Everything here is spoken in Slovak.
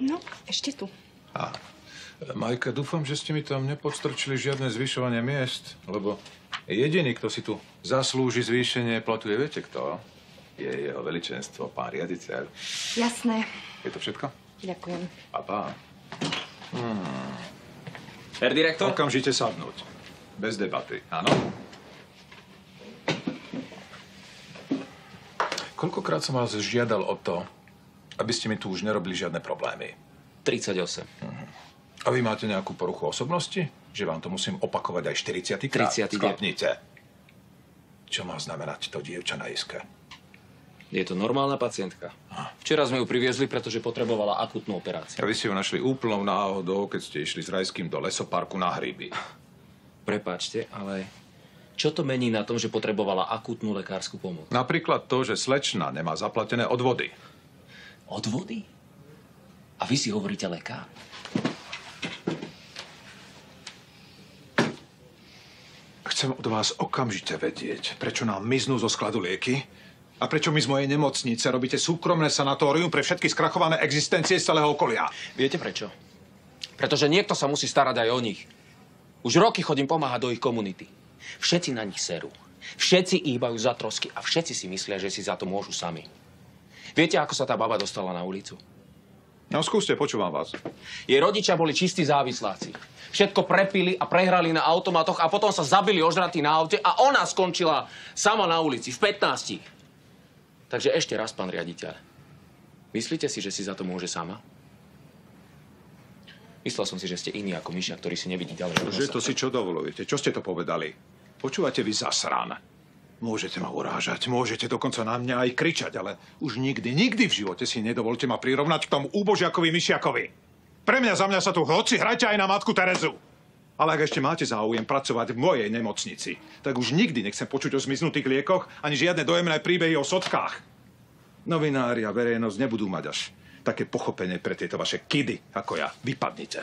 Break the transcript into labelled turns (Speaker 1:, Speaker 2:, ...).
Speaker 1: No, ešte tu.
Speaker 2: A, Majka, dúfam, že ste mi tam nepodstrčili žiadne zvyšovanie miest, lebo jediný, kto si tu zaslúži zvýšenie platu, je viete kto? Je jeho veličenstvo, pán riaditeľ.
Speaker 1: Jasné.
Speaker 2: Je to všetko?
Speaker 1: Ďakujem.
Speaker 2: A pán.
Speaker 3: Herr direktor?
Speaker 2: Okamžite sadnúť. Bez debaty, áno? Koľkokrát som vás žiadal o to, aby ste mi tu už nerobili žiadne problémy?
Speaker 3: 38.
Speaker 2: A vy máte nejakú poruchu osobnosti? Že vám to musím opakovať aj 40 krát?
Speaker 3: 30.
Speaker 2: Sklapnite. Čo má znamenať to dievča na iske?
Speaker 3: Je to normálna pacientka. Včera sme ju priviezli, pretože potrebovala akutnú operáciu.
Speaker 2: A vy si ju našli úplnou náhodou, keď ste išli s Rajským do lesoparku na hryby.
Speaker 3: Prepáčte, ale čo to mení na tom, že potrebovala akútnu lekárskú pomoc?
Speaker 2: Napríklad to, že slečna nemá zaplatené odvody.
Speaker 3: Od vody? A vy si hovoríte lekár?
Speaker 2: Chcem od vás okamžite vedieť, prečo nám miznú zo skladu lieky a prečo my z mojej nemocnice robíte súkromné sanatórium pre všetky skrachované existencie z celého okolia.
Speaker 3: Viete prečo? Pretože niekto sa musí starať aj o nich. Už roky chodím pomáhať do ich komunity. Všetci na nich serú. Všetci íbajú za trosky a všetci si myslia, že si za to môžu sami. Viete, ako sa tá baba dostala na ulicu?
Speaker 2: No skúste, počúvam vás.
Speaker 3: Jej rodičia boli čistí závisláci. Všetko prepili a prehrali na automatoch a potom sa zabili ožratí na aute a ona skončila sama na ulici v 15. Takže ešte raz, pán riaditeľ. Myslíte si, že si za to môže sama? Myslel som si, že ste iní ako myšia, ktorý si nevidí ďalej.
Speaker 2: Že to si čo dovolujete? Čo ste to povedali? Počúvate vy zasran. Môžete ma urážať, môžete dokonca na mňa aj kričať, ale už nikdy, nikdy v živote si nedovolte ma prirovnať k tomu úbožiakovi myšiakovi. Pre mňa za mňa sa tu hoci, hrajte aj na matku Terezu. Ale ak ešte máte záujem pracovať v mojej nemocnici, tak už nikdy nechcem počuť o zmiznutých liekoch ani žiadne dojemné príbehy o sockách. Novinári a verejnosť nebudú mať až také pochopenie pre tieto vaše kidy ako ja. Vypadnite.